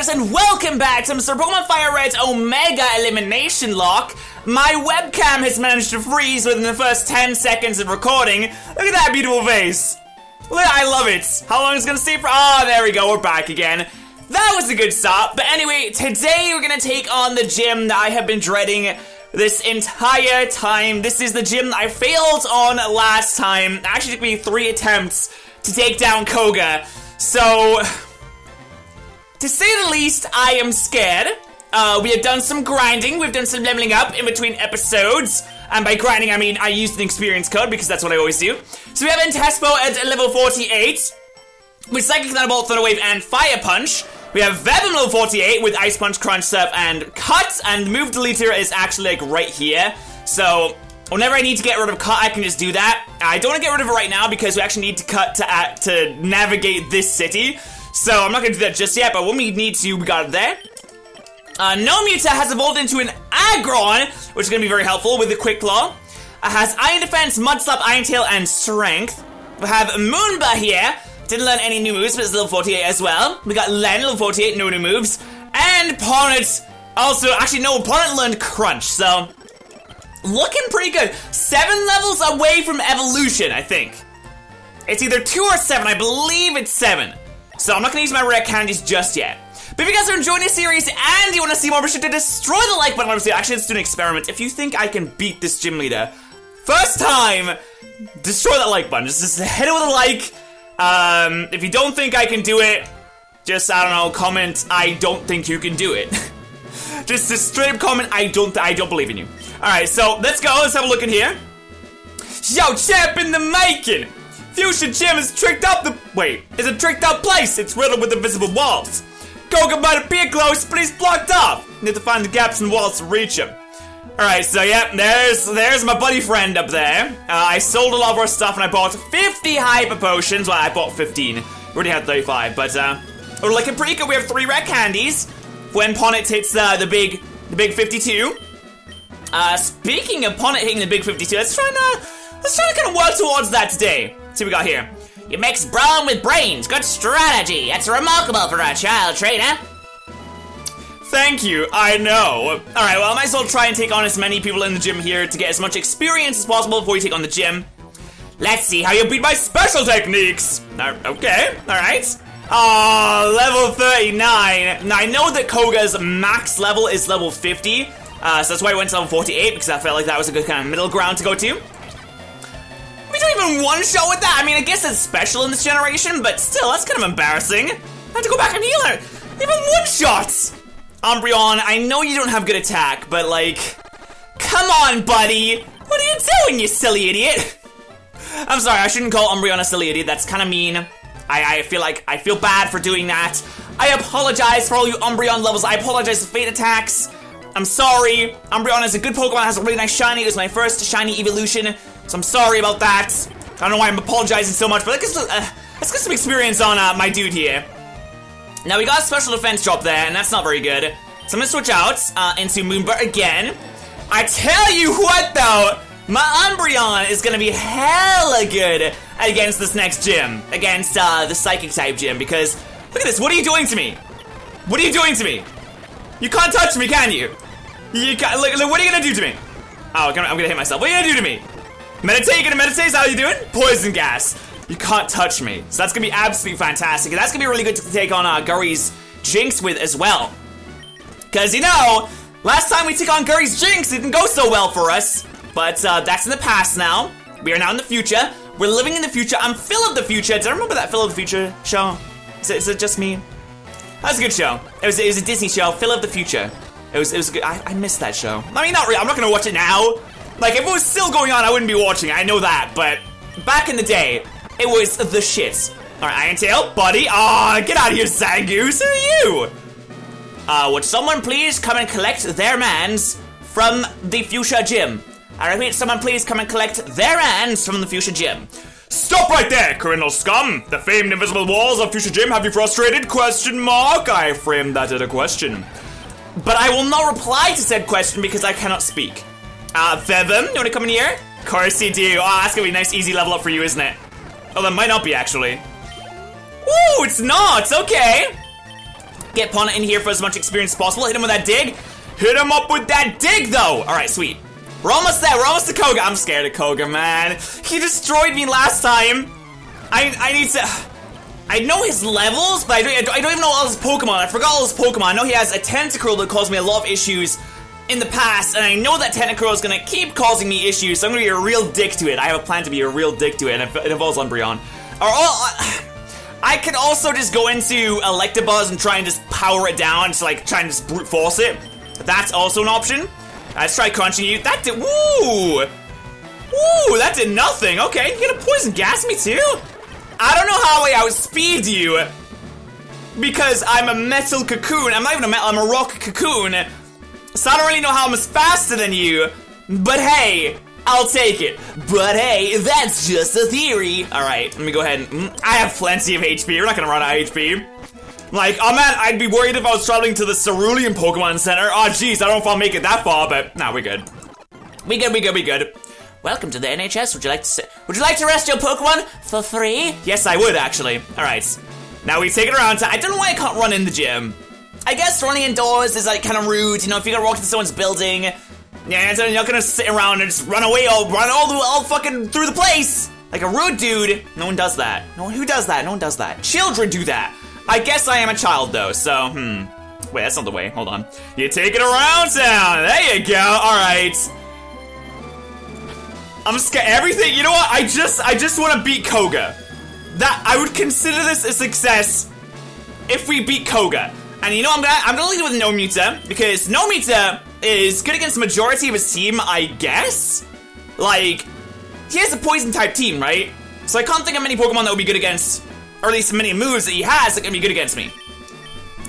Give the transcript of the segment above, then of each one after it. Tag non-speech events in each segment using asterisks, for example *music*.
Pokemon and welcome back to Mr. Pokemon Fire Red's Omega Eliminationlocke. My webcam has managed to freeze within the first 10 seconds of recording. Look at that beautiful face. Look, I love it. How long is it gonna stay for? Ah, oh, there we go, we're back again. That was a good stop. But anyway, today we're gonna take on the gym that I have been dreading this entire time. This is the gym I failed on last time. It actually took me three attempts to take down Koga. So, to say the least, I am scared. Uh, we have done some grinding, we've done some leveling up in between episodes. And by grinding, I mean I used an experience code because that's what I always do. So we have Entespo at level 48 with Psychic Thunderbolt, Thunder Wave, and Fire Punch. We have Vebam level 48 with Ice Punch, Crunch Surf, and Cut. And Move Deleter is actually like right here. So whenever I need to get rid of Cut, I can just do that. I don't want to get rid of it right now because we actually need to cut to, uh, to navigate this city. So I'm not going to do that just yet, but when we need to, we got it there. Uh, has evolved into an Aggron, which is going to be very helpful with the Quick Claw. It has Iron Defense, Mud Slap, Iron Tail, and Strength. We have Moonba here. Didn't learn any new moves, but it's level 48 as well. We got Len, level 48, no new moves. And Ponnet, also, actually, no, Ponnet learned Crunch, so... Looking pretty good. Seven levels away from evolution, I think. It's either two or seven, I believe it's seven. So I'm not gonna use my rare candies just yet. But if you guys are enjoying this series and you want to see more, be sure to destroy the like button. Obviously, actually, let's do an experiment. If you think I can beat this gym leader, first time, destroy that like button. Just, just hit it with a like. Um, if you don't think I can do it, just I don't know, comment. I don't think you can do it. *laughs* just a straight up comment. I don't. I don't believe in you. All right, so let's go. Let's have a look in here. Yo, champ in the making. Fuchsia Gym is tricked up the- wait, it's a tricked up place. It's riddled with invisible walls. Koga might appear close, but he's blocked off. Need to find the gaps in walls to reach him. Alright, so yep, there's there's my buddy friend up there. Uh, I sold a lot of our stuff and I bought 50 hyper potions. Well, I bought 15. We already had 35, but uh, oh, like in Prika, we have three red candies. When Ponnet hits uh, the big the big 52. Uh, speaking of Ponnet hitting the big 52, let's try to let's try to kind of work towards that today. See what we got here. You mix brawn with brains. Good strategy. That's remarkable for a child trainer. Thank you, I know. Alright, well, I might as well try and take on as many people in the gym here to get as much experience as possible before you take on the gym. Let's see how you beat my special techniques. Uh, okay, alright. Ah, level 39. Now, I know that Koga's max level is level 50, uh, so that's why I went to level 48, because I felt like that was a good kind of middle ground to go to. Don't even one shot with that. I mean, I guess it's special in this generation, but still, that's kind of embarrassing. I have to go back and heal her. Even one shots. Umbreon, I know you don't have good attack, but like, come on, buddy. What are you doing, you silly idiot? I'm sorry, I shouldn't call Umbreon a silly idiot. That's kind of mean. I, I feel like I feel bad for doing that. I apologize for all you Umbreon levels. I apologize for feint attacks. I'm sorry. Umbreon is a good Pokemon, has a really nice shiny. It was my first shiny evolution. So I'm sorry about that. I don't know why I'm apologizing so much, but let's get, uh, let's get some experience on uh, my dude here. Now we got a special defense drop there, and that's not very good. So I'm gonna switch out uh, into Moonbird again. I tell you what though, my Umbreon is gonna be hella good against this next gym, against uh, the Psychic type gym, because look at this, what are you doing to me? What are you doing to me? You can't touch me, can you? You can't, what are you gonna do to me? Oh, I'm gonna hit myself. What are you gonna do to me? Meditate, gonna meditate? How you doing? Poison gas. You can't touch me. So that's gonna be absolutely fantastic. And that's gonna be really good to take on uh, Guri's Jynx with as well. Cause you know, last time we took on Guri's Jynx, it didn't go so well for us. But uh, that's in the past now. We are now in the future. We're living in the future. I'm Phil of the Future. Do I remember that Phil of the Future show? Is it, is it just me? That was a good show. It was, it was a Disney show, Phil of the Future. It was, it was good. I, I missed that show. I mean, not really. I'm not gonna watch it now. Like, if it was still going on, I wouldn't be watching. I know that, but back in the day, it was the shit. All right, Iron Tail, buddy. Ah, get out of here, Zangoose. Who are you? Uh, would someone please come and collect their mans from the Fuchsia Gym? I repeat, someone please come and collect their mans from the Fuchsia Gym. Stop right there, criminal scum! The famed invisible walls of Fuchsia Gym have you frustrated? Question mark. I framed that as a question. But I will not reply to said question because I cannot speak. Uh, Vebam, you wanna come in here? Of course you do. Oh, that's gonna be a nice easy level up for you, isn't it? Oh, that might not be, actually. Ooh, it's not! Okay! Get Pawna in here for as much experience as possible. Hit him with that dig. Hit him up with that dig, though. All right, sweet. We're almost there. We're almost to Koga. I'm scared of Koga, man. He destroyed me last time. I I need to. I know his levels, but I don't, I don't even know all his Pokemon. I forgot all his Pokemon. I know he has a Tentacruel that caused me a lot of issues in the past, and I know that Tentacruel is gonna keep causing me issues, so I'm gonna be a real dick to it. I have a plan to be a real dick to it, and it involves Umbreon. Or all, uh, I could also just go into Electabuzz and try and just power it down, to like try and just brute force it. That's also an option. Let's try crunching you. That did, woo! Woo, that did nothing. Okay, you're gonna poison gas me too? I don't know how I outspeed you. Because I'm a metal cocoon. I'm not even a metal, I'm a rock cocoon. So I don't really know how I'm faster than you. But hey, I'll take it. But hey, that's just a theory. Alright, let me go ahead and. mm, I have plenty of HP. We're not gonna run out of HP. Like, oh man, I'd be worried if I was traveling to the Cerulean Pokemon Center. Oh jeez, I don't know if I'll make it that far, but nah, we're good. We good, we good, we good. Welcome to the NHS. Would you like to? Would you like to rest your Pokemon for free? Yes, I would actually. Alright. Now we take it around to. I don't know why I can't run in the gym. I guess running indoors is like kind of rude, you know, if you're gonna walk into someone's building. Yeah, so you're not gonna sit around and just run away all run all the all fucking through the place. Like a rude dude. No one does that. No one who does that? No one does that. Children do that. I guess I am a child though, so hmm. Wait, that's not the way. Hold on. You take it around town. There you go. Alright. I'm scared. Everything. You know what? I just, I just want to beat Koga. That I would consider this a success if we beat Koga. And you know, I'm gonna, I'm gonna lead with Nomita because Nomita is good against the majority of his team, I guess. Like, he has a poison type team, right? So I can't think of many Pokemon that would be good against, or at least many moves that he has that can be good against me.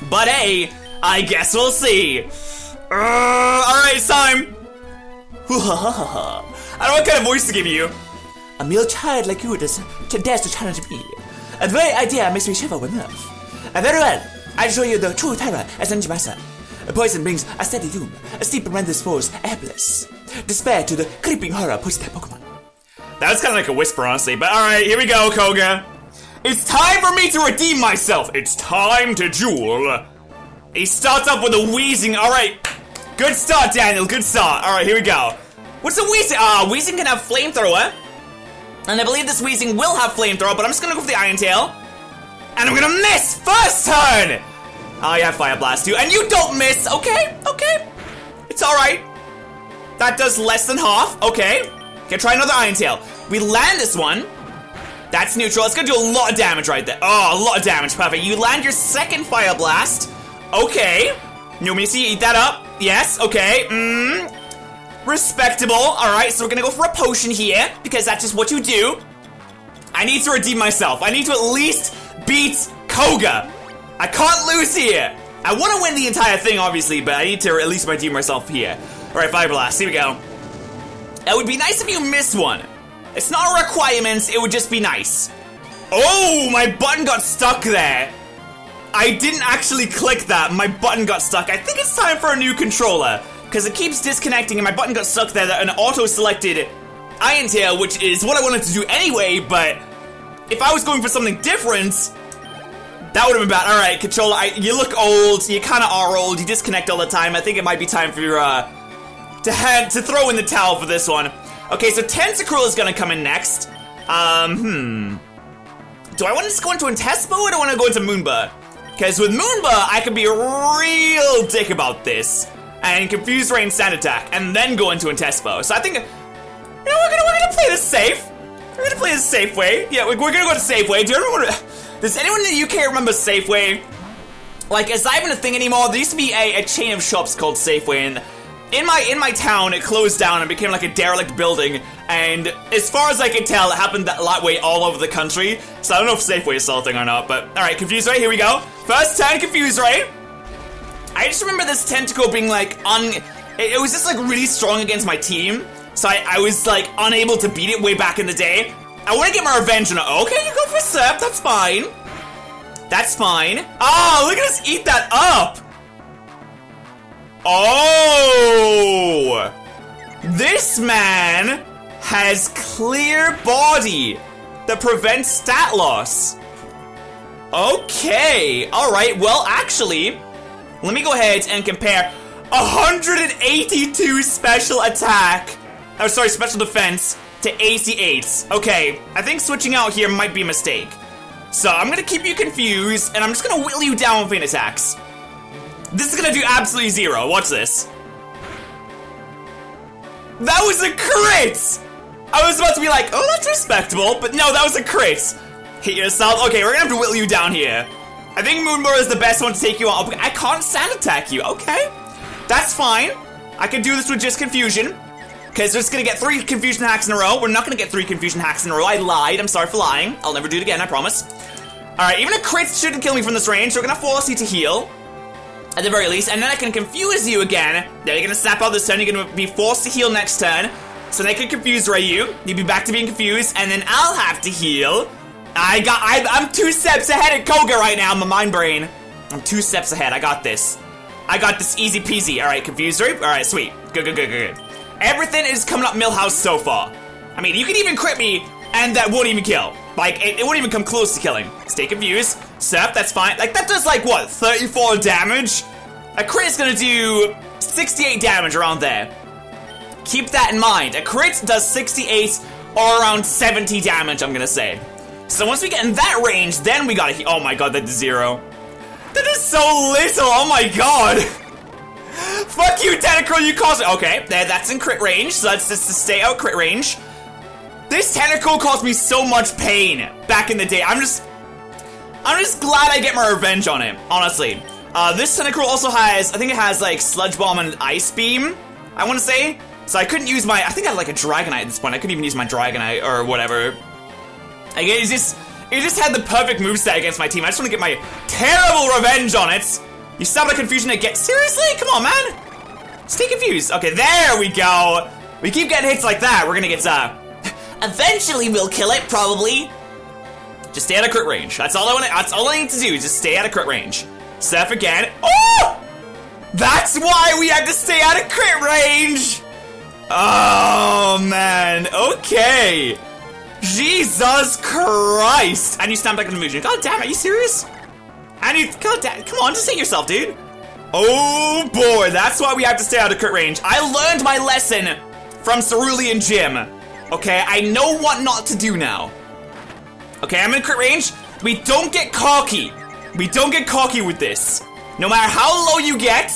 But hey, I guess we'll see. Uh, all right, it's time. *laughs* I don't know what kind of voice to give you. A mere child like you does, dares to challenge me. A very idea makes me shiver with nerve. Uh, very well, I'll show you the true terror as an master. A poison brings a steady doom. A sleep renders foes helpless. Despair to the creeping horror poison type Pokemon. That was kind of like a whisper, honestly. But all right, here we go, Koga. It's time for me to redeem myself. It's time to duel. He starts off with a wheezing. All right, good start, Daniel. Good start. All right, here we go. What's a wheezing? Ah, wheezing can have flamethrower, and I believe this wheezing will have flamethrower. But I'm just gonna go for the Iron Tail, and I'm gonna miss first turn. Oh yeah, Fire Blast too, and you don't miss. Okay, okay, it's all right. That does less than half. Okay, okay, try another Iron Tail. We land this one. That's neutral. It's gonna do a lot of damage right there. Oh, a lot of damage. Perfect. You land your second Fire Blast. Okay. Numisi, eat that up. Yes, okay. Mmm. Respectable. Alright, so we're gonna go for a potion here, because that's just what you do. I need to redeem myself. I need to at least beat Koga. I can't lose here. I want to win the entire thing, obviously, but I need to at least redeem myself here. Alright, Fire Blast. Here we go. It would be nice if you missed one. It's not a requirement, it would just be nice. Oh, my button got stuck there. I didn't actually click that. My button got stuck. I think it's time for a new controller. Because it keeps disconnecting and my button got stuck there. An auto-selected Iron Tail, which is what I wanted to do anyway, but if I was going for something different, that would have been bad. Alright, controller, I, you look old. You kind of are old. You disconnect all the time. I think it might be time for your, uh, to head, to throw in the towel for this one. Okay, so Tentacruel is gonna come in next. Um, hmm. Do I want to go into Intespo or do I want to go into Moonba? Because with Moonba, I could be a real dick about this. And confuse Rain Sand Attack, and then go into Intespo. So I think, you know, we're gonna, we're gonna play this safe. We're gonna play this Safeway. Yeah, we're, gonna go to Safeway. Do you remember, does anyone in the UK remember Safeway? Like, is that even a thing anymore? There used to be a, a chain of shops called Safeway, and in my in my town, it closed down and became like a derelict building. And as far as I can tell, it happened that, that way all over the country. So I don't know if Safeway is still a thing or not. But all right, Confuse Ray, here we go. First turn, Confuse Ray. I just remember this tentacle being like un. It, it was just like really strong against my team, so I, I was like unable to beat it way back in the day. I want to get my revenge on it. Okay, you go for Sep. That's fine. That's fine. Oh, look at us eat that up. Oh! This man has clear body that prevents stat loss. Okay, alright, well, actually, let me go ahead and compare 182 special attack, oh, sorry, special defense to 88. Okay, I think switching out here might be a mistake. So I'm gonna keep you confused, and I'm just gonna whittle you down with feint attacks. This is gonna do absolutely zero. Watch this. That was a crit! I was about to be like, oh, that's respectable, but no, that was a crit. Hit yourself. Okay, we're gonna have to whittle you down here. I think Moonbur is the best one to take you on. I can't stand attack you. Okay, that's fine. I can do this with just confusion. Because we're just gonna get three confusion hacks in a row. We're not gonna get three confusion hacks in a row. I lied. I'm sorry for lying. I'll never do it again, I promise. Alright, even a crit shouldn't kill me from this range. So we're gonna force you to heal. At the very least. And then I can confuse you again. Then you're gonna snap out this turn. You're gonna be forced to heal next turn. So they can confuse Ryu. You'll be back to being confused. And then I'll have to heal. I got- I, I'm two steps ahead of Koga right now. A mind brain. I'm two steps ahead. I got this. I got this easy peasy. Alright, confused Ryu. Alright, sweet. Good, good, good, good, good. Everything is coming up Milhouse so far. I mean, you can even crit me, and that won't even kill. Like, it, it won't even come close to killing. Stay confused. Surf, that's fine. Like, that does, like, what, 34 damage? A crit is gonna do 68 damage around there. Keep that in mind. A crit does 68 or around 70 damage, I'm gonna say. So once we get in that range, then we gotta- Oh my god, that is zero. That is so little, oh my god! *laughs* Fuck you, Tentacruel, you caused it. Okay, that's in crit range, so that's just to stay out crit range. This Tentacle caused me so much pain back in the day. I'm just, I'm just glad I get my revenge on it, honestly. Uh, this Tentacruel also has, I think it has like Sludge Bomb and Ice Beam, I want to say. So I couldn't use my, I think I had like a Dragonite at this point. I couldn't even use my Dragonite or whatever. Like, it just, it just had the perfect moveset against my team. I just want to get my terrible revenge on it. You stop the confusion again. Seriously? Come on, man. Stay confused. Okay, there we go. We keep getting hits like that. We're gonna get, uh... *laughs* Eventually we'll kill it, probably. Just stay out of crit range. That's all I want. That's all I need to do. Just stay out of crit range. Surf again. Oh! That's why we had to stay out of crit range. Oh man. Okay. Jesus Christ! And you stand back in the motion. God damn, are you serious? God damn, come on, just hit yourself, dude. Oh boy, that's why we have to stay out of crit range. I learned my lesson from Cerulean Gym. Okay, I know what not to do now. Okay, I'm in crit range. We don't get cocky. We don't get cocky with this. No matter how low you get,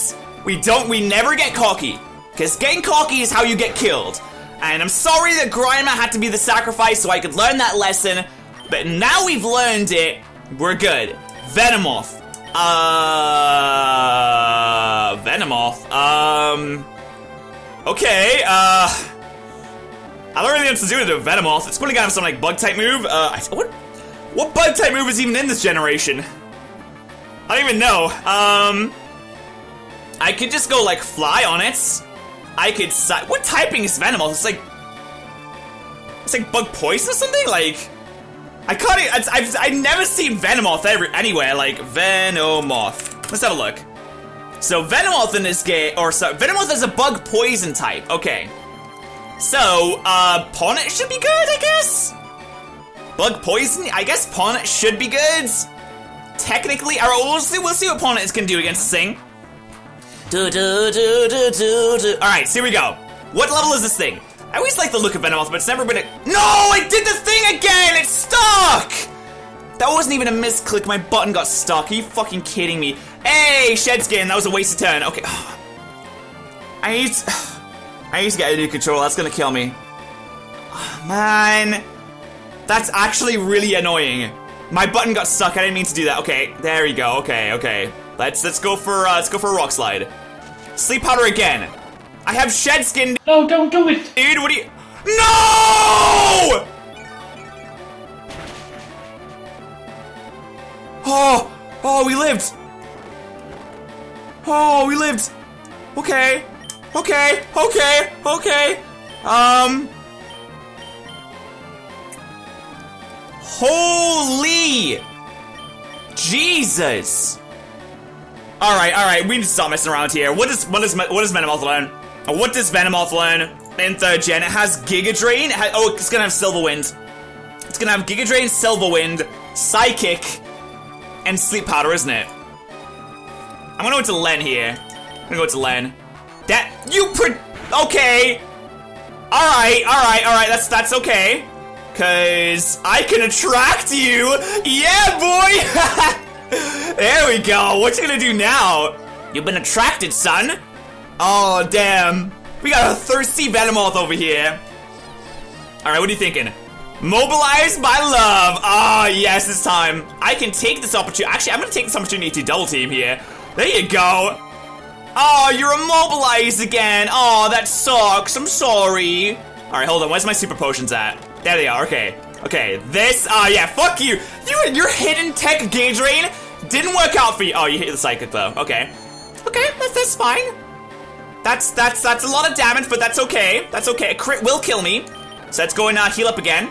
we don't, we never get cocky. Because getting cocky is how you get killed. And I'm sorry that Grimer had to be the sacrifice so I could learn that lesson. But now we've learned it, we're good. Venomoth. Uh, Venomoth. Um, okay. Uh, I don't really know what to do with the Venomoth. It's probably gonna have some like bug type move. Uh, what? What bug type move is even in this generation? I don't even know. Um, I could just go like fly on it. I could. Si what typing is Venomoth? It's like. It's like bug poison or something. Like. I can't. e- I've, I've, I've never seen Venomoth ever anywhere. Like Venomoth. Let's have a look. So Venomoth in this game, or so Venomoth is a bug poison type. Okay. So uh, Ponnet should be good, I guess. Bug poison. I guess Ponnet should be good. Technically, alright. We'll see. We'll see what Ponnet can do against Sing. Do, do, do, do, do, do. All right, so here we go. What level is this thing? I always like the look of Venomoth, but it's never been a- No, I did the thing again! It's stuck! That wasn't even a misclick, my button got stuck. Are you fucking kidding me? Hey, Shed Skin, that was a waste of turn. Okay. *sighs* I need to, *sighs* I need to get a new control, that's gonna kill me. Oh, *sighs* Man. That's actually really annoying. My button got stuck, I didn't mean to do that. Okay, there we go, okay, okay. Let's let's go for uh, let's go for a rock slide. Sleep powder again. I have shed skin, No, don't do it! dude. What are you? No! Oh, oh, we lived. Oh, we lived. Okay, okay, okay, okay. Um. Holy Jesus! All right, all right, we need to stop messing around here. What is what is what is does what does Venomoth learn? Uh, What does Venomoth learn in third gen? It has Giga Drain. It oh, it's gonna have Silver Wind. It's gonna have Giga Drain, Silver Wind, Psychic, and sleep powder, isn't it? I'm gonna go to Len here. I'm gonna go to Len. That you put okay. All right, all right, all right. That's that's okay. Cause I can attract you. Yeah, boy. *laughs* there we go. What you gonna do now? You've been attracted, son. Oh damn. We got a thirsty Venomoth over here. All right, what are you thinking? Mobilized by love. Ah, oh, yes, it's time. I can take this opportunity. Actually, I'm gonna take this opportunity to double team here. There you go. Oh, you're immobilized again. Oh, that sucks. I'm sorry. All right, hold on. Where's my super potions at? There they are. Okay. Okay. This. Oh, yeah. Fuck you. You. Your hidden tech Giga Drain didn't work out for you. Oh, you hit the psychic though. Okay. Okay. That's that's fine. That's that's that's a lot of damage, but that's okay. That's okay. A crit will kill me. So let's go and uh, heal up again.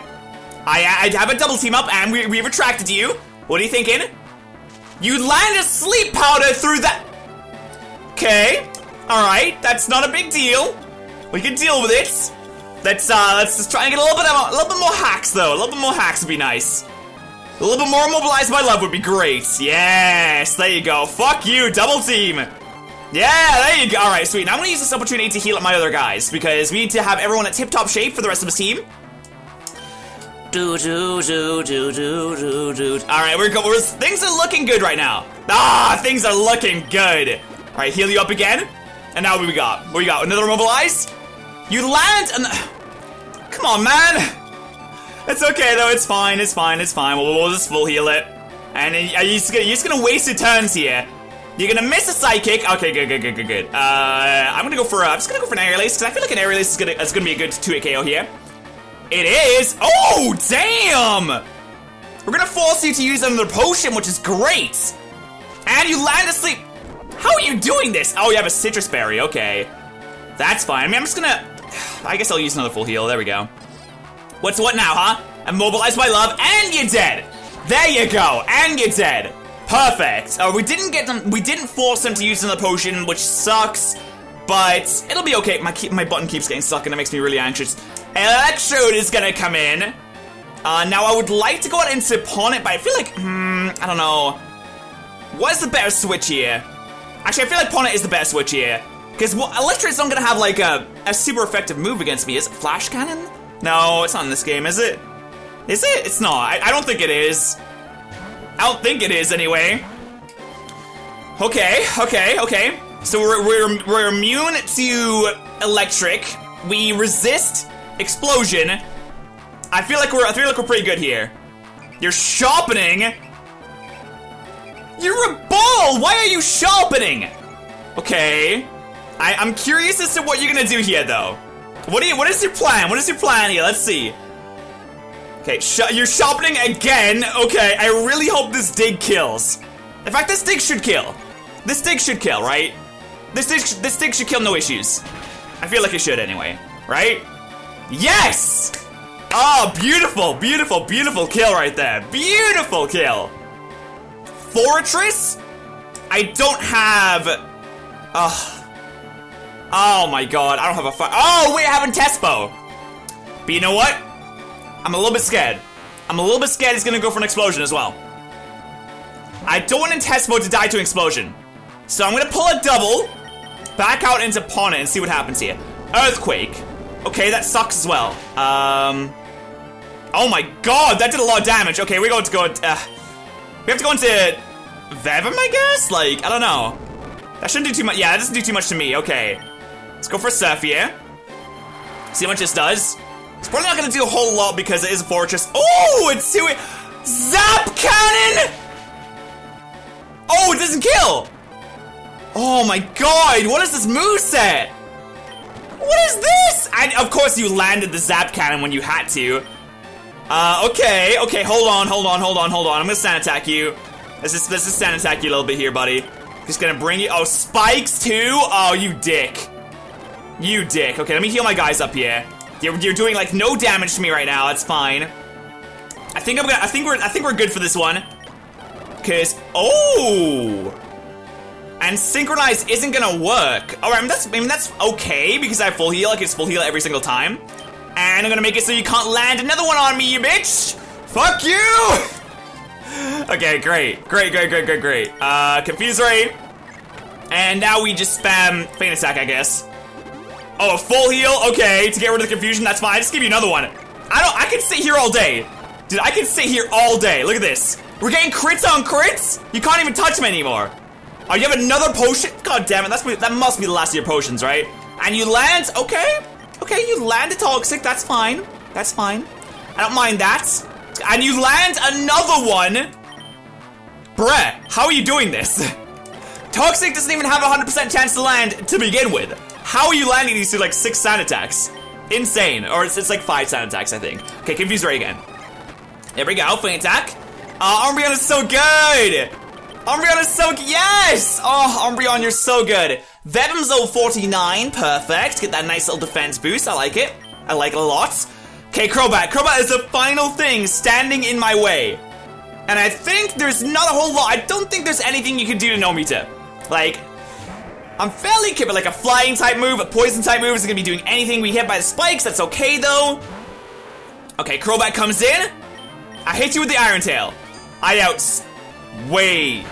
I, I have a double team up, and we, we retracted you. What are you thinking? You landed sleep powder through that. Okay. Alright, that's not a big deal. We can deal with it. Let's uh let's just try and get a little bit of, a little bit more hacks though. A little bit more hacks would be nice. A little bit more mobilized by love would be great. Yes, there you go. Fuck you, double team. Yeah, there you go. All right, sweet. Now I'm gonna use this opportunity to heal up my other guys because we need to have everyone at tip-top shape for the rest of the team. Do do do do do do do. All right, we're, we're things are looking good right now. Ah, things are looking good. All right, heal you up again. And now what we got? What we got? Another mobilize? You land and *sighs* come on, man. It's okay though. It's fine. It's fine. It's fine. We'll, we'll just full heal it. And you're just gonna, you're just gonna waste your turns here. You're gonna miss a psychic. Okay, good, good, good, good, good. Uh, I'm gonna go for. Uh, I'm just gonna go for an air release because I feel like an air release is gonna is gonna be a good two hit KO here. It is. Oh, damn! We're gonna force you to use another potion, which is great. And you land asleep. How are you doing this? Oh, you have a Sitrus berry. Okay, that's fine. I mean, I'm just gonna. *sighs* I guess I'll use another full heal. There we go. What's what now, huh? Immobilize my love, and you're dead. There you go, and you're dead. Perfect. Uh, we didn't get them. We didn't force them to use another potion, which sucks. But it'll be okay. My my button keeps getting stuck, and it makes me really anxious. Electrode is gonna come in. Uh, now I would like to go out into pawn it, but I feel like hmm, I don't know. What's the better switch here? Actually, I feel like pawn is the best switch here. Because well, Electrode's not gonna have like a, a super effective move against me. Is it Flash Cannon? No, it's not in this game, is it? Is it? It's not. I, I don't think it is. I don't think it is anyway. Okay, okay, okay. So we're, we're, we're immune to electric. We resist explosion. I feel like we're I feel like we're pretty good here. You're sharpening. You're a ball. Why are you sharpening? Okay. I, I'm curious as to what you're gonna do here, though. What do you? What is your plan? What is your plan here? Let's see. Okay, sh you're sharpening again. Okay, I really hope this dig kills. In fact, this dig should kill. This dig should kill, right? This dig, this dig should kill no issues. I feel like it should anyway, right? Yes! Oh, beautiful, beautiful, beautiful kill right there. Beautiful kill. Forretress? I don't have... Ugh. Oh my god, I don't have a fi- Oh, wait, I have a Tespo. But you know what? I'm a little bit scared. I'm a little bit scared he's gonna go for an explosion as well. I don't want Intespo to die to an explosion. So I'm gonna pull a double, back out into Pawnit and see what happens here. Earthquake. Okay, that sucks as well. Um. Oh my god, that did a lot of damage. Okay, we're going to go. Uh, we have to go into Vevim, I guess? Like, I don't know. That shouldn't do too much. Yeah, that doesn't do too much to me. Okay. Let's go for Surf here. See how much this does. It's probably not gonna do a whole lot because it is a Forretress. Oh, it's two. Zap Cannon! Oh, it doesn't kill! Oh my god, what is this move set? What is this? And of course you landed the Zap Cannon when you had to. Uh, okay, okay, hold on, hold on, hold on, hold on. I'm gonna stand attack you. Let's just, let's just stand attack you a little bit here, buddy. Just gonna bring you- oh, spikes too? Oh, you dick. You dick. Okay, let me heal my guys up here. You're, you're doing like no damage to me right now. That's fine. I think I'm gonna. I think we're. I think we're good for this one. Cause oh, and synchronize isn't gonna work. All right, I mean, that's. I mean that's okay because I have full heal. Like it's full heal every single time. And I'm gonna make it so you can't land another one on me, you bitch. Fuck you. *laughs* Okay, great. Great, great, great, great, great. Uh, Confuse Ray. And now we just spam Feint Attack, I guess. Oh, a full heal? Okay, to get rid of the confusion, that's fine. Just give you another one. I don't- I can sit here all day. Dude, I can sit here all day. Look at this. We're getting crits on crits? You can't even touch me anymore. Oh, you have another potion? God damn it, that's that must be the last of your potions, right? And you land, okay. Okay, you land a toxic, that's fine. That's fine. I don't mind that. And you land another one. Bruh, how are you doing this? *laughs* Toxic doesn't even have a 100% chance to land to begin with. How are you landing these two like six sand attacks? Insane. Or it's, it's like five sand attacks, I think. Okay, Confuse Ray again. There we go, Feint Attack. Oh, Umbreon is so good! Umbreon is so yes! Oh, Umbreon, you're so good. Vebim's level 49, perfect. Get that nice little defense boost, I like it. I like it a lot. Okay, Crobat. Crobat is the final thing standing in my way. And I think there's not a whole lot. I don't think there's anything you can do to Nomita. Like, I'm fairly but like a flying type move, a poison type move isn't gonna be doing anything. We hit by the spikes, that's okay though. Okay, Crobat comes in. I hit you with the Iron Tail. I out. Wait.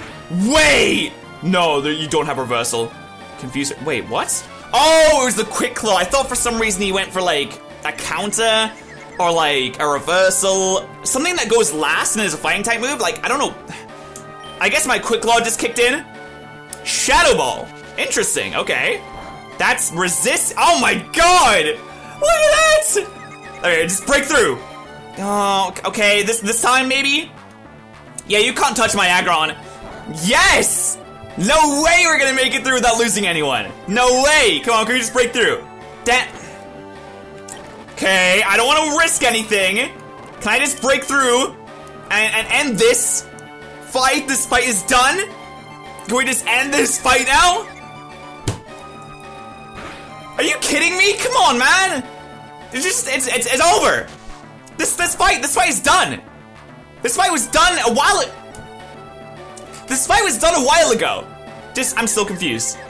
Wait! No, you don't have reversal. Confused. Wait, what? Oh, it was the quick claw. I thought for some reason he went for like a counter or like a reversal. Something that goes last and is a fighting type move. Like, I don't know. I guess my quick claw just kicked in. Shadow Ball. Interesting, okay. That's resist. Oh my god! Look at that! Okay, just break through. Oh, okay, this this time maybe? Yeah, you can't touch my Aggron. Yes! No way we're gonna make it through without losing anyone. No way! Come on, can we just break through? Damn. Okay, I don't want to risk anything. Can I just break through and, and end this fight? This fight is done? Can we just end this fight now? Are you kidding me? Come on, man! It's just, it's, it's, it's over! This, this fight, this fight is done! This fight was done a while This fight was done a while ago! Just, I'm still confused. *gasps*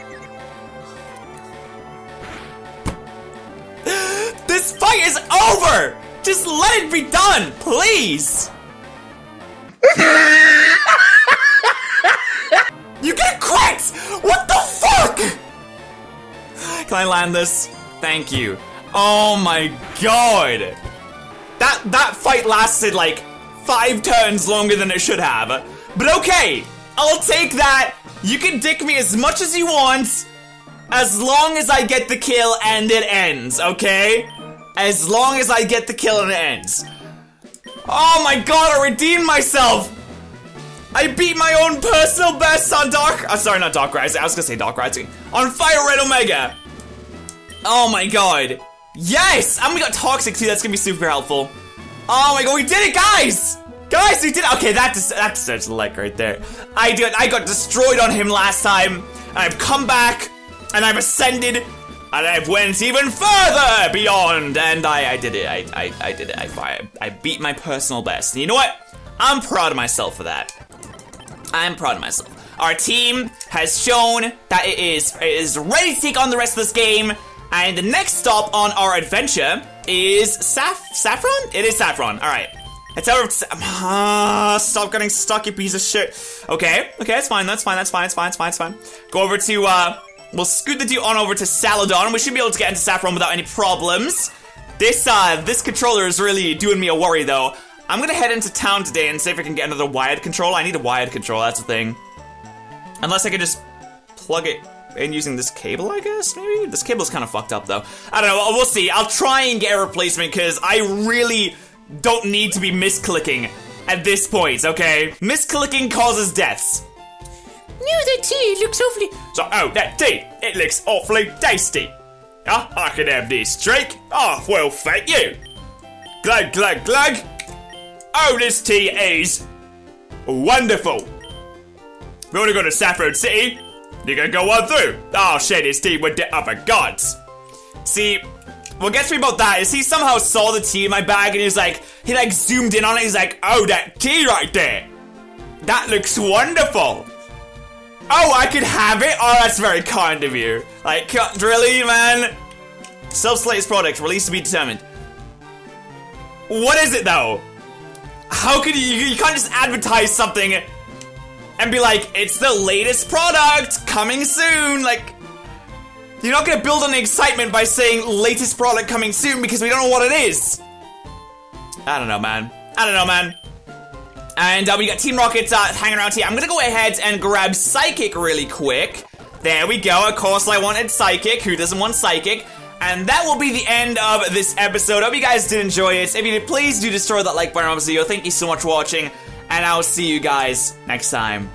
this fight is over! Just let it be done, please! *laughs* What the fuck? Can I land this? Thank you. Oh my god! That that fight lasted like five turns longer than it should have. But okay, I'll take that. You can dick me as much as you want, as long as I get the kill and it ends, okay? As long as I get the kill and it ends. Oh my god, I redeemed myself! I beat my own personal best on Dark- oh, sorry, not Dark Rising, I was gonna say Dark Rising. On Fire Red Omega! Oh my god. Yes! And we got Toxic too, that's gonna be super helpful. Oh my god, we did it, guys! Guys, we did it! Okay, that, des that deserves a like right there. I did- I got destroyed on him last time, and I've come back, and I've ascended, and I've went even further beyond, and I, I did it, I, I, I did it, I, I, I beat my personal best. And you know what? I'm proud of myself for that. I'm proud of myself. Our team has shown that it is, it is ready to take on the rest of this game, and the next stop on our adventure is Saf Saffron? It is Saffron. All right. It's over. Uh, stop getting stuck, you piece of shit. Okay, okay, that's fine. That's fine. That's fine. It's fine. It's fine. It's fine. Go over to. uh We'll scoot the dude on over to Celadon. We should be able to get into Saffron without any problems. This uh this controller is really doing me a worry though. I'm gonna head into town today and see if I can get another wired control. I need a wired control. That's the thing. Unless I can just plug it in using this cable, I guess, maybe? This cable's kind of fucked up, though. I don't know, we'll see. I'll try and get a replacement, because I really don't need to be misclicking at this point, okay? Misclicking causes deaths. No, that tea looks awfully. So, oh, that tea, it looks awfully tasty. Ah, I can have this drink. Oh, well, thank you. Glug, glug, glug. Oh, this tea is wonderful. We want to go to Saffron City. You can go on through. I'll share this tea with the other gods. See, what gets me about that is he somehow saw the tea in my bag and he's like, he like zoomed in on it. He's like, oh, that tea right there. That looks wonderful. Oh, I could have it? Oh, that's very kind of you. Like, really, man? Self-slates product, released to be determined. What is it, though? How could you, you can't just advertise something and be like, it's the latest product coming soon. Like, you're not gonna build on the excitement by saying latest product coming soon because we don't know what it is. I don't know, man. I don't know, man. And uh, we got Team Rockets uh, hanging around here. I'm gonna go ahead and grab Psychic really quick. There we go. Of course, I wanted Psychic. Who doesn't want Psychic? And that will be the end of this episode. Hope you guys did enjoy it. If you did, please do destroy that like button, obviously. Thank you so much for watching, and I'll see you guys next time.